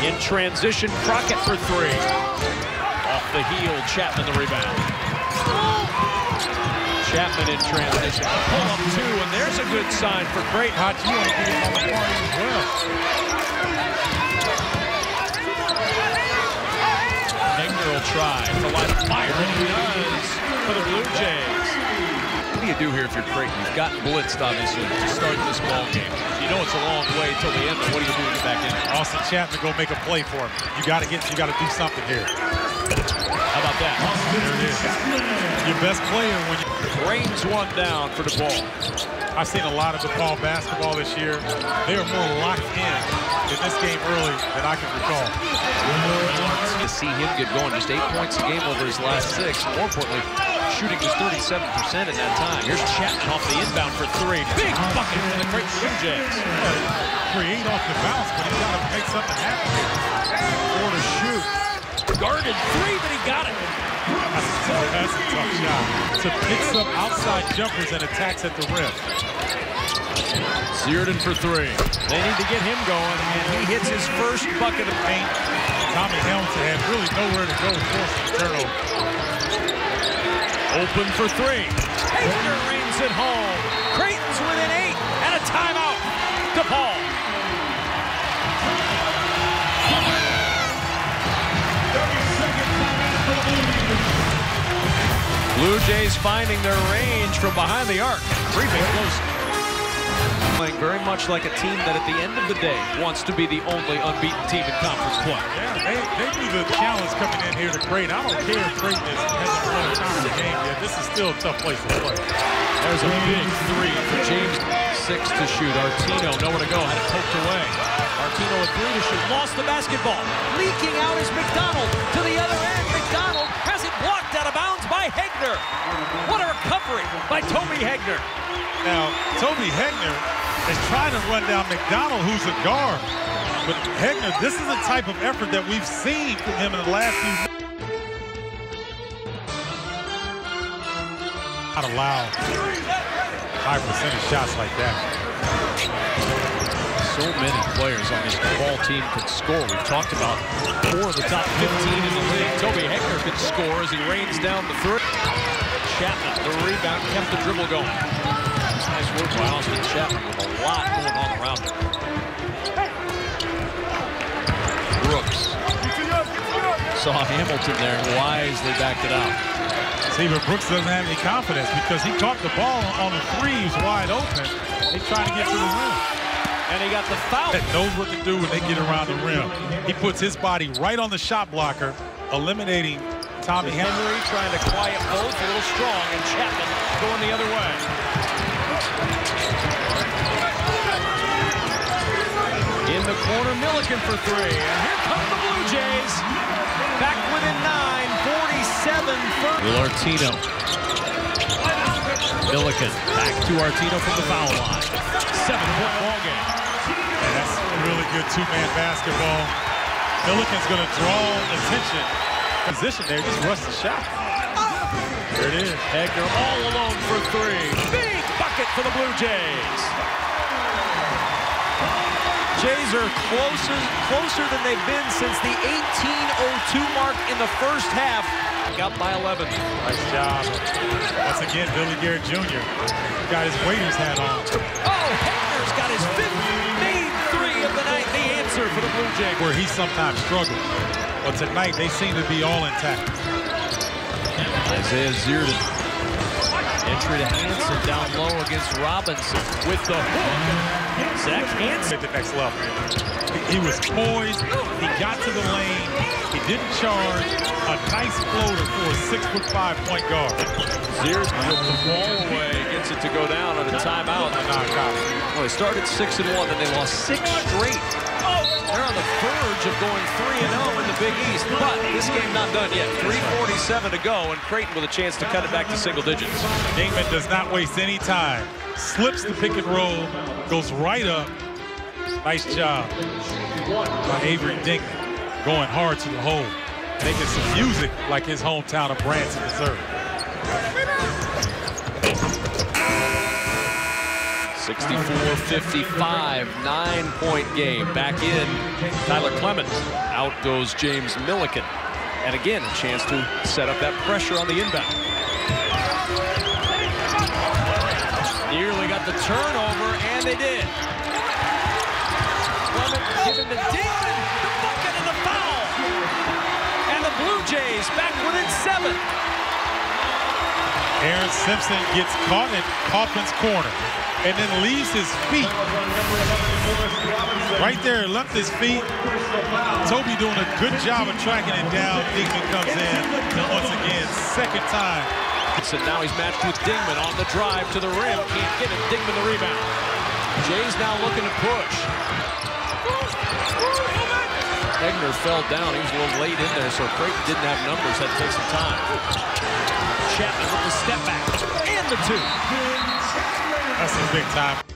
In transition, Crockett for three. Off the heel, Chatman the rebound. Chatman in transition. Pull up two, and there's a good sign for Creighton. Hot, you want to on the party as well. Hegner will try to light a fire, and he does for the Blue Jays. What do you do here if you're Creighton? You've gotten blitzed, obviously, to start this ball game. You know it's a long way till the end, but what do you do to get back? Austin Chatman go make a play for him. You got to get, you got to do something here. How about that? There it is. Your best player when you Rains one down for DePaul. I've seen a lot of DePaul basketball this year. They are more locked in in this game early than I can recall. To see him get going, just eight points a game over his last six. More importantly, shooting was 37% in that time. Here's Chatman off the inbound for three. Big bucket for the Creighton Blue Jays. Create off the bounce, but he's got to make something happen. Four to shoot. Guarded three, but he got it. That's a tough, shot. To pick some outside jumpers and attacks at the rim. Zierden for three. They need to get him going, and he hits his first bucket of paint. Tommy Hamilton had really nowhere to go forcing the turnover. Open for three. Hegner reigns it home. Creighton's within eight, and a timeout. DePaul. Blue Jays finding their range from behind the arc, creeping close. Playing very much like a team that at the end of the day wants to be the only unbeaten team in conference play. Yeah, they, they knew the challenge coming in here to Creighton. I don't care if Creighton is, hasn't won a conference game yet. This is still a tough place to play. There's a big three for James. Six to shoot. Artino nowhere to go. Had it poked away. Artino a three to shoot. Lost the basketball. Leaking out is McDonald to the other end. McDonald has it blocked out of bounds by Hegner. What a recovery by Toby Hegner. Now, Toby Hegner is trying to run down McDonald, who's a guard. But Hegner, this is the type of effort that we've seen from him in the last few Not allow high percentage shots like that. So many players on this ball team can score. We've talked about four of the top 15 in the league. Toby Hegner can score as he rains down the three. Chatman, the rebound, kept the dribble going. Nice work by Austin Chatman with a lot going on around him. Brooks saw Hamilton there and wisely backed it out. See, but Brooks doesn't have any confidence because he caught the ball on the threes wide open. They trying to get to the rim. And he got the foul. That knows what to do when they get around the rim. He puts his body right on the shot blocker, eliminating Tommy Henry. Henry trying to quiet both, a little strong, and Chatman going the other way. In the corner, Milliken for three. And here come the Blue Jays. Back within nine, 47 first. Artino. Milliken back to Artino from the foul line. Seven-point ball game. And that's a really good two-man basketball. Milliken's going to draw attention. Position there, just rushed the shot. There it is. Hegner all alone for three. Big bucket for the Blue Jays. Jays are closer, closer than they've been since the 1802 mark in the first half. Got by 11. Nice job. Once again, Billy Garrett Jr. got his waiter's hat on. Oh, Hegner's got his fifth made three of the night. The answer for the Blue Jays. Where he sometimes struggles. But tonight, they seem to be all intact. Isaiah Zierden. Entry to Hanson down low against Robinson with the hook. Zach Hanson. At the next level. He, was poised. He got to the lane. He didn't charge. A nice floater for a six-foot-five point guard. Zierden with the ball away, gets it to go down on a timeout. Well, they started six and one, then they lost six straight. They're on the verge of going three and zero in the Big East, but this game not done yet. 3:47 to go, and Creighton with a chance to cut it back to single digits. Dingman does not waste any time. Slips the pick and roll, goes right up. Nice job by Avery Dingman, going hard to the hole, making some music like his hometown of Branson, Missouri. 64-55, nine-point game. Back in, Tyler Clement. Out goes James Milliken. And again, a chance to set up that pressure on the inbound. Nearly got the turnover, and they did. Clement given the Aaron Simpson gets caught in Kaufman's corner and then leaves his feet. Right there, left his feet. Toby doing a good job of tracking it down. Dingman comes in. Once again, second time. So now he's matched with Dingman on the drive to the rim. Can't get it. Dingman the rebound. Jay's now looking to push. Hegner fell down. He was a little late in there, so Creighton didn't have numbers. Had to take some time. Chatman with the step back and the two. That's a big time.